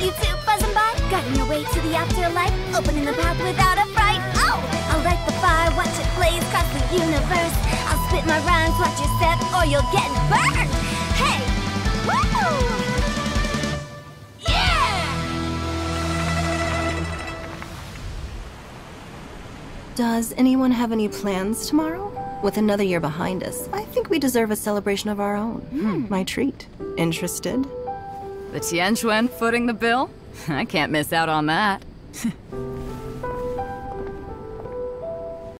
You two buzzing by, guiding your way to the afterlife, opening the path without a fright. Oh, I'll light the fire, watch it blaze across the universe. I'll spit my rhymes, watch your step, or you'll get burned. Hey, woo! Yeah! Does anyone have any plans tomorrow? With another year behind us, I think we deserve a celebration of our own. Hmm, My treat. Interested? The Tianquan footing the bill? I can't miss out on that.